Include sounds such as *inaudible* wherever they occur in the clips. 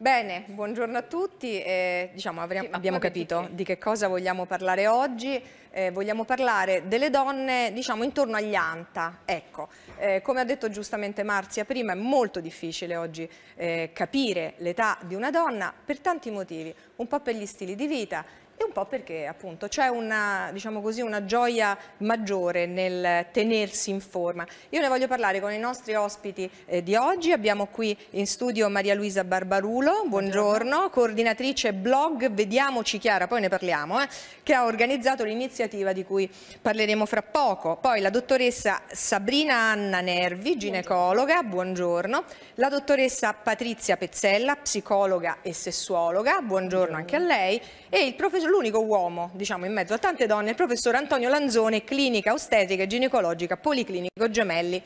Bene, buongiorno a tutti. Eh, diciamo, avremo, abbiamo capito di che cosa vogliamo parlare oggi. Eh, vogliamo parlare delle donne diciamo, intorno agli ANTA. Ecco, eh, come ha detto giustamente Marzia prima, è molto difficile oggi eh, capire l'età di una donna per tanti motivi, un po' per gli stili di vita e un po' perché appunto c'è una, diciamo così, una gioia maggiore nel tenersi in forma. Io ne voglio parlare con i nostri ospiti eh, di oggi. Abbiamo qui in studio Maria Luisa Barbarulo, buongiorno, buongiorno. coordinatrice blog Vediamoci Chiara, poi ne parliamo, eh, che ha organizzato l'iniziativa di cui parleremo fra poco. Poi la dottoressa Sabrina Anna Nervi, ginecologa, buongiorno. La dottoressa Patrizia Pezzella, psicologa e sessuologa, buongiorno, buongiorno. anche a lei. E il professor l'unico uomo, diciamo, in mezzo a tante donne, il professor Antonio Lanzone, clinica ostetrica e ginecologica Policlinico Gemelli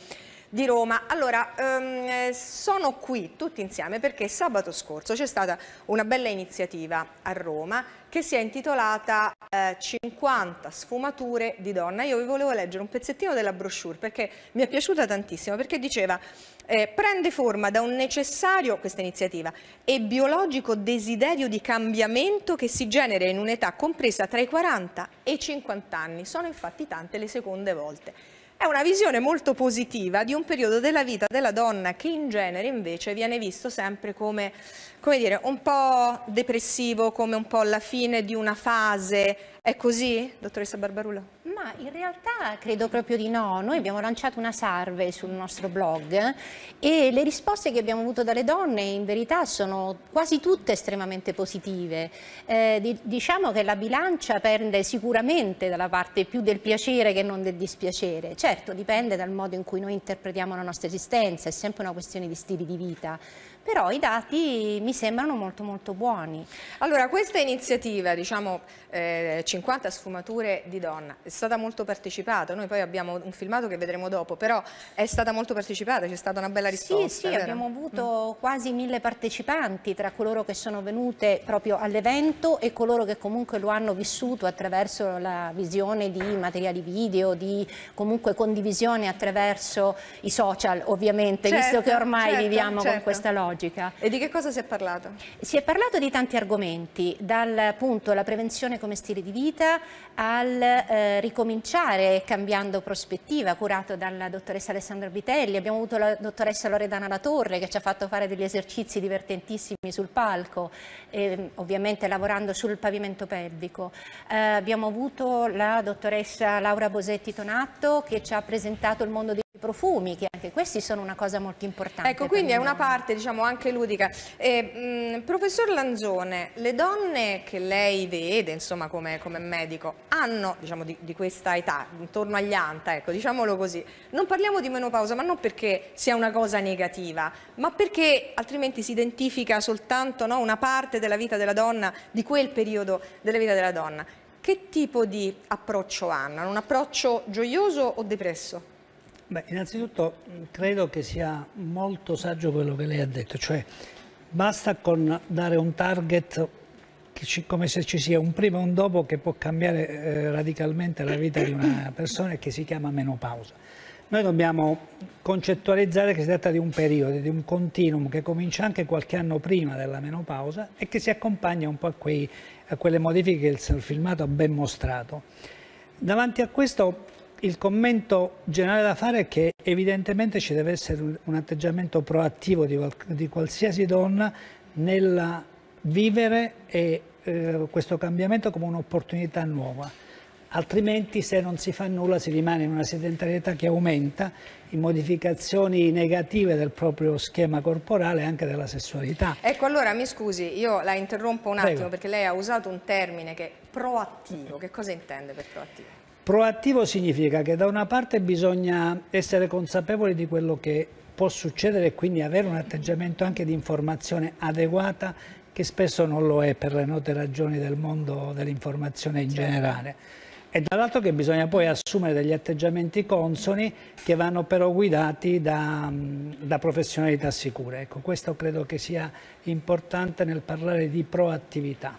di Roma. Allora, ehm, sono qui tutti insieme perché sabato scorso c'è stata una bella iniziativa a Roma che si è intitolata eh, 50 sfumature di donna. Io vi volevo leggere un pezzettino della brochure perché mi è piaciuta tantissimo, perché diceva eh, prende forma da un necessario, questa iniziativa, e biologico desiderio di cambiamento che si genera in un'età compresa tra i 40 e i 50 anni. Sono infatti tante le seconde volte. È una visione molto positiva di un periodo della vita della donna che in genere invece viene visto sempre come, come dire, un po' depressivo, come un po' la fine di una fase. È così, dottoressa Barbarulo? Ma in realtà credo proprio di no. Noi abbiamo lanciato una survey sul nostro blog e le risposte che abbiamo avuto dalle donne in verità sono quasi tutte estremamente positive. Eh, di, diciamo che la bilancia pende sicuramente dalla parte più del piacere che non del dispiacere. Certo, dipende dal modo in cui noi interpretiamo la nostra esistenza, è sempre una questione di stili di vita però i dati mi sembrano molto molto buoni. Allora questa iniziativa, diciamo eh, 50 sfumature di donna, è stata molto partecipata, noi poi abbiamo un filmato che vedremo dopo, però è stata molto partecipata, c'è stata una bella risposta. Sì, sì, abbiamo avuto mm. quasi mille partecipanti tra coloro che sono venute proprio all'evento e coloro che comunque lo hanno vissuto attraverso la visione di materiali video, di comunque condivisione attraverso i social ovviamente, certo, visto che ormai certo, viviamo certo. con questa logica tecnologica. E di che cosa si è parlato? Si è parlato di tanti argomenti, dal punto la prevenzione come stile di vita al eh, ricominciare cambiando prospettiva, curato dalla dottoressa Alessandra Vitelli. Abbiamo avuto la dottoressa Loredana Latorre che ci ha fatto fare degli esercizi divertentissimi sul palco, eh, ovviamente lavorando sul pavimento pelvico. Eh, abbiamo avuto la dottoressa Laura Bosetti Tonatto che ci ha presentato il mondo dei profumi, che anche questi sono una cosa molto importante. Ecco, quindi è una parte diciamo anche ludica. Eh, mh, professor Lanzone, le donne che lei vede, insomma, come, come medico, hanno, diciamo, di, di, questa età, intorno agli anta, ecco, diciamolo così, non parliamo di menopausa, ma non perché sia una cosa negativa, ma perché altrimenti si identifica soltanto no, una parte della vita della donna, di quel periodo della vita della donna. Che tipo di approccio hanno? Un approccio gioioso o depresso? Beh, innanzitutto credo che sia molto saggio quello che lei ha detto, cioè basta con dare un target ci, come se ci sia un prima e un dopo che può cambiare eh, radicalmente la vita di una persona e che si chiama menopausa. Noi dobbiamo concettualizzare che si tratta di un periodo, di un continuum che comincia anche qualche anno prima della menopausa e che si accompagna un po' a, quei, a quelle modifiche che il filmato ha ben mostrato. Davanti a questo il commento generale da fare è che evidentemente ci deve essere un atteggiamento proattivo di, di qualsiasi donna nel vivere e, eh, questo cambiamento come un'opportunità nuova. Altrimenti se non si fa nulla si rimane in una sedentarietà che aumenta, in modificazioni negative del proprio schema corporale e anche della sessualità. Ecco allora mi scusi, io la interrompo un attimo Prego. perché lei ha usato un termine che è proattivo, che cosa intende per proattivo? Proattivo significa che da una parte bisogna essere consapevoli di quello che può succedere e quindi avere un atteggiamento anche di informazione adeguata che spesso non lo è per le note ragioni del mondo dell'informazione in certo. generale. E dall'altro che bisogna poi assumere degli atteggiamenti consoni che vanno però guidati da, da professionalità sicure. Ecco, questo credo che sia importante nel parlare di proattività.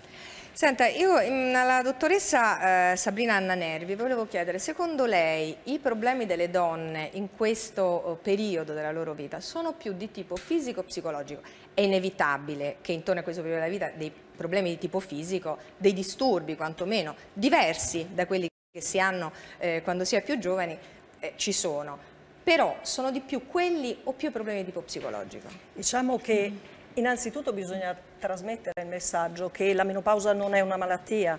Senta, io alla dottoressa eh, Sabrina Anna Nervi volevo chiedere, secondo lei i problemi delle donne in questo eh, periodo della loro vita sono più di tipo fisico-psicologico? è inevitabile che intorno a questo periodo della vita dei problemi di tipo fisico, dei disturbi quantomeno, diversi da quelli che si hanno eh, quando si è più giovani, eh, ci sono. Però sono di più quelli o più problemi di tipo psicologico? Diciamo che innanzitutto bisogna trasmettere il messaggio che la menopausa non è una malattia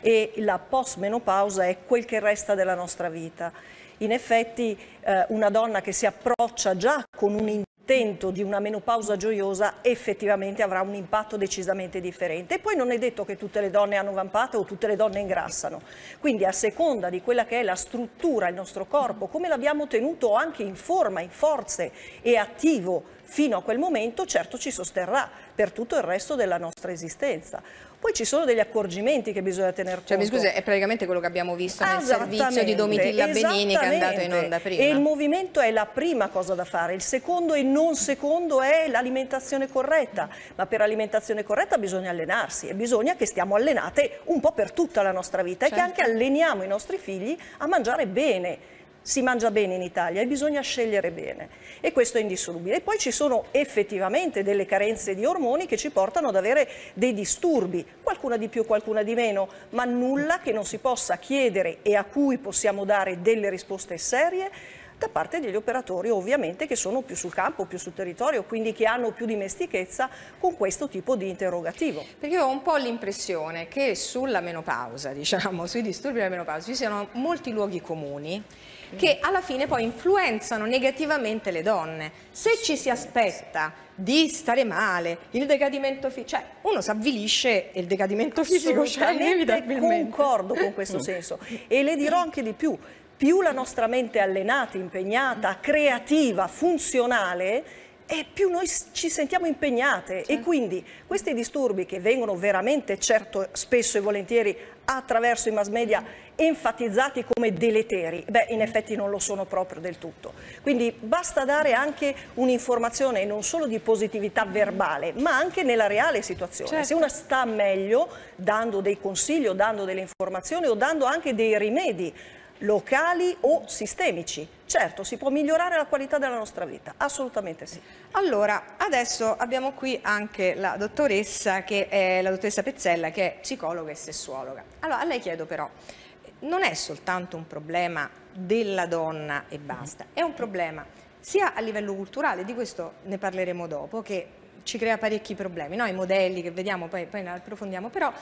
e la post-menopausa è quel che resta della nostra vita. In effetti eh, una donna che si approccia già con un intento di una menopausa gioiosa effettivamente avrà un impatto decisamente differente. E poi non è detto che tutte le donne hanno vampate o tutte le donne ingrassano. Quindi a seconda di quella che è la struttura, il nostro corpo, come l'abbiamo tenuto anche in forma, in forze e attivo fino a quel momento, certo ci sosterrà per tutto il resto della nostra esistenza. Poi ci sono degli accorgimenti che bisogna tener conto. Cioè, mi scusi, è praticamente quello che abbiamo visto nel servizio di Domitilla Benini che è andato in onda prima. E il movimento è la prima cosa da fare, il secondo e non secondo è l'alimentazione corretta, ma per alimentazione corretta bisogna allenarsi e bisogna che stiamo allenate un po' per tutta la nostra vita certo. e che certo. anche alleniamo i nostri figli a mangiare bene si mangia bene in Italia e bisogna scegliere bene e questo è indissolubile. E poi ci sono effettivamente delle carenze di ormoni che ci portano ad avere dei disturbi, qualcuna di più, qualcuna di meno, ma nulla che non si possa chiedere e a cui possiamo dare delle risposte serie da parte degli operatori ovviamente che sono più sul campo, più sul territorio, quindi che hanno più dimestichezza con questo tipo di interrogativo. Perché io ho un po' l'impressione che sulla menopausa, *laughs* diciamo, sui disturbi della menopausa, ci siano molti luoghi comuni che alla fine poi influenzano negativamente le donne. Se ci si aspetta di stare male, il decadimento fisico, cioè uno si avvilisce e il decadimento fisico c'è inevitabilmente. concordo con questo senso e le dirò anche di più, più la nostra mente è allenata, impegnata, creativa, funzionale, e più noi ci sentiamo impegnate certo. e quindi questi disturbi che vengono veramente certo spesso e volentieri attraverso i mass media enfatizzati come deleteri, beh in effetti non lo sono proprio del tutto. Quindi basta dare anche un'informazione non solo di positività verbale ma anche nella reale situazione. Certo. Se una sta meglio dando dei consigli o dando delle informazioni o dando anche dei rimedi locali o sistemici. Certo, si può migliorare la qualità della nostra vita, assolutamente sì. Allora, adesso abbiamo qui anche la dottoressa, che è la dottoressa Pezzella, che è psicologa e sessuologa. Allora, a lei chiedo però, non è soltanto un problema della donna e basta, è un problema sia a livello culturale, di questo ne parleremo dopo, che ci crea parecchi problemi, no? i modelli che vediamo, poi, poi ne approfondiamo, però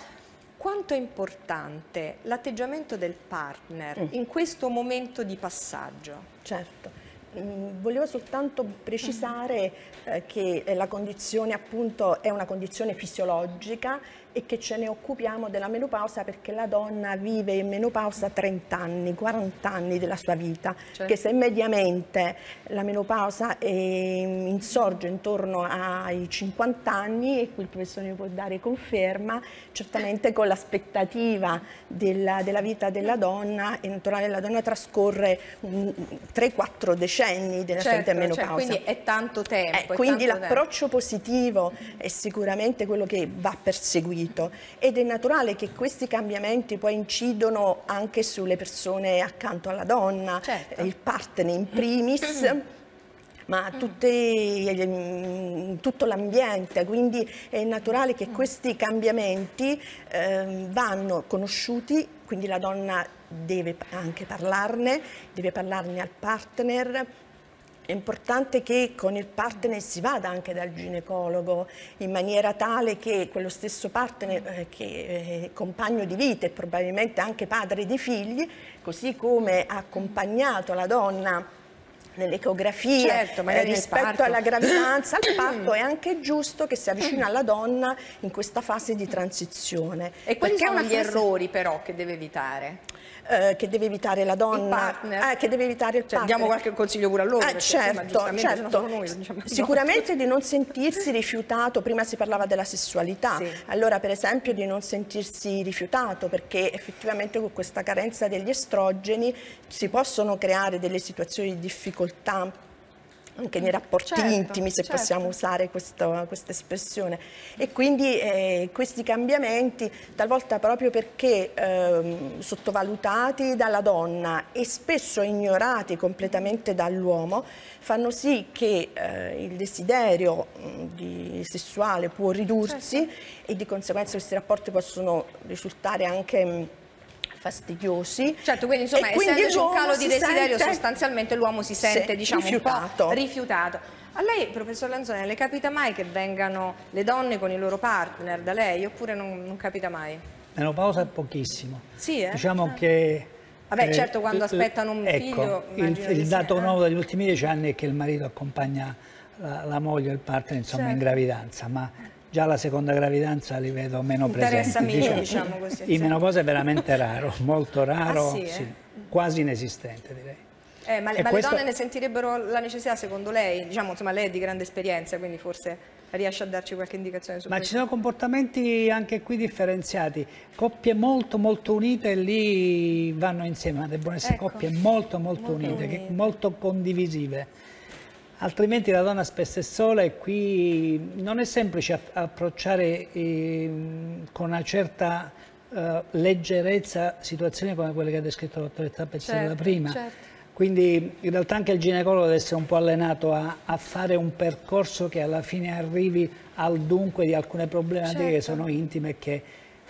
quanto è importante l'atteggiamento del partner mm. in questo momento di passaggio? Certo. Mm, volevo soltanto precisare eh, che la condizione appunto è una condizione fisiologica e che ce ne occupiamo della menopausa perché la donna vive in menopausa 30 anni, 40 anni della sua vita, certo. che se mediamente la menopausa è, insorge intorno ai 50 anni, e qui il professore mi può dare conferma, certamente con l'aspettativa della, della, vita della donna, è naturale la donna trascorre 3-4 decenni della certo, sua vita in menopausa. Cioè, quindi è tanto tempo. Eh, quindi l'approccio positivo è sicuramente quello che va perseguito seguito ed è naturale che questi cambiamenti poi incidono anche sulle persone accanto alla donna, certo. il partner in primis *clears throat* ma tutte, tutto l'ambiente, quindi è naturale che questi cambiamenti eh, vanno conosciuti, quindi la donna deve anche parlarne, deve parlarne al partner, è importante che con il partner si vada anche dal ginecologo in maniera tale che quello stesso partner eh, che è compagno di vita e probabilmente anche padre di figli, così come ha accompagnato la donna nell'ecografia certo, eh, rispetto alla gravidanza, al parto è *clears throat* anche giusto che si avvicini alla donna in questa fase di transizione. E quali sono gli fase... errori però che deve evitare? eh, che deve evitare la donna, eh, che deve evitare il cioè, partner. Diamo qualche consiglio pure a loro. Eh, certo, certo. Noi, diciamo, Sicuramente no. di non sentirsi rifiutato, prima si parlava della sessualità, sì. allora per esempio di non sentirsi rifiutato perché effettivamente con questa carenza degli estrogeni si possono creare delle situazioni di difficoltà anche nei rapporti certo, intimi, se certo. possiamo usare questa espressione. E quindi eh, questi cambiamenti, talvolta proprio perché eh, sottovalutati dalla donna e spesso ignorati completamente dall'uomo, fanno sì che eh, il desiderio mh, di, sessuale può ridursi certo. e di conseguenza questi rapporti possono risultare anche... Mh, fastidiosi. Certo, quindi insomma, e essendoci un calo di desiderio, sente... sostanzialmente l'uomo si sente sì, diciamo, rifiutato. rifiutato. A lei, professor Lanzone, le capita mai che vengano le donne con i loro partner da lei oppure non, non capita mai? Menopausa è pochissimo. Sì, eh? Diciamo ah. che... Vabbè, eh, certo, quando aspettano un ecco, figlio... Il, il dato nuovo degli ultimi dieci anni è che il marito accompagna la, la moglie o il partner insomma, certo. in gravidanza, ma già la seconda gravidanza li vedo meno presenti. Meno, diciamo. diciamo così. In menopausa è veramente *laughs* raro, molto raro, ah, sì, sì, eh? quasi inesistente direi. Eh, ma, ma questo... le donne ne sentirebbero la necessità secondo lei? Diciamo, insomma, lei è di grande esperienza, quindi forse riesce a darci qualche indicazione su ma questo. ci sono comportamenti anche qui differenziati. Coppie molto molto unite lì vanno insieme, ma devono essere ecco. coppie molto molto, molto unite, unite. molto condivisive altrimenti la donna spesso è sola e qui non è semplice approcciare eh, con una certa eh, leggerezza situazioni come quelle che ha descritto la dottoressa Pezzella certo, prima. Certo. Quindi in realtà anche il ginecologo deve essere un po' allenato a, a, fare un percorso che alla fine arrivi al dunque di alcune problematiche certo. che sono intime e che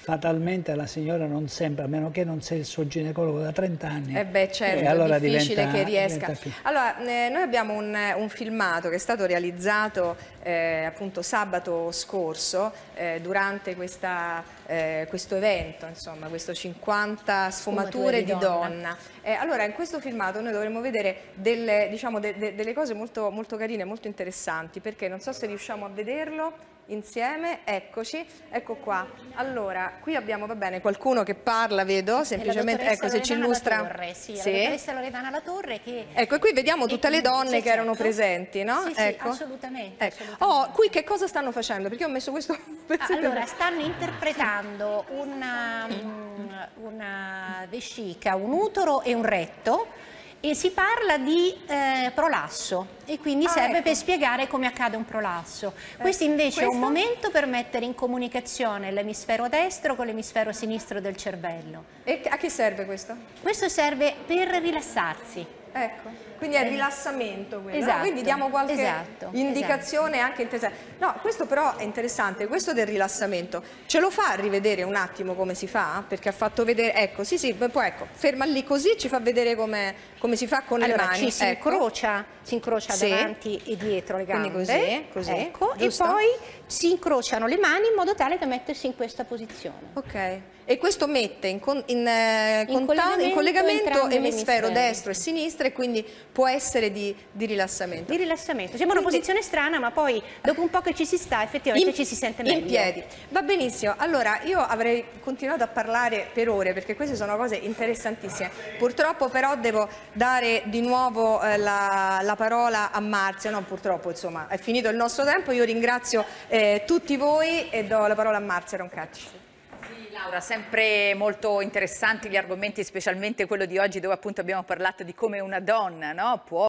fatalmente la signora non sembra, a meno che non sia il suo ginecologo da 30 anni. Eh beh certo, allora è difficile diventa, che riesca. Allora, eh, noi abbiamo un, un, filmato che è stato realizzato eh, appunto sabato scorso eh, durante questa, eh, questo evento, insomma, questo 50 sfumature, di, di donna. donna. Eh, allora, in questo filmato noi dovremmo vedere delle, diciamo, de, de, delle cose molto, molto carine, molto interessanti, perché non so se riusciamo a vederlo insieme, eccoci, ecco qua. Allora, qui abbiamo, va bene, qualcuno che parla, vedo, semplicemente, ecco, se ci illustra. Torre, sì, sì. la dottoressa Loredana La Torre che... Ecco, e qui vediamo tutte le donne che erano presenti, no? Sì, ecco. sì, assolutamente, ecco. assolutamente. Oh, qui che cosa stanno facendo? Perché ho messo questo *laughs* pezzetto. Allora, stanno interpretando una, mm, una vescica, un utero e un retto e si parla di eh, prolasso e quindi ah, serve ecco. per spiegare come accade un prolasso. Eh, questo invece questo? è un momento per mettere in comunicazione l'emisfero destro con l'emisfero sinistro del cervello. E a che serve questo? Questo serve per rilassarsi. Ecco. Quindi è rilassamento quello. Esatto, Quindi diamo qualche esatto, indicazione esatto. anche interessante. No, questo però è interessante, questo del rilassamento. Ce lo fa rivedere un attimo come si fa? Perché ha fatto vedere, ecco, sì sì, poi ecco, ferma lì così, ci fa vedere come, come si fa con allora, le mani. Ci si ecco. incrocia, si incrocia sì. davanti e dietro le gambe. Quindi così, così. Ecco, e poi si incrociano le mani in modo tale da mettersi in questa posizione. Ok. E questo mette in, con, in, eh, in collegamento, in collegamento emisfero destro e sinistro e quindi può essere di, di rilassamento. Di rilassamento. Sembra una posizione strana ma poi dopo un po' che ci si sta effettivamente in, ci si sente meglio. In piedi. Va benissimo. Allora io avrei continuato a parlare per ore perché queste sono cose interessantissime. Purtroppo però devo dare di nuovo eh, la, la, parola a Marzia. No purtroppo insomma è finito il nostro tempo. Io ringrazio eh, tutti voi e do la parola a Marzia Roncacci. Laura, sempre molto interessanti gli argomenti, specialmente quello di oggi dove appunto abbiamo parlato di come una donna no, può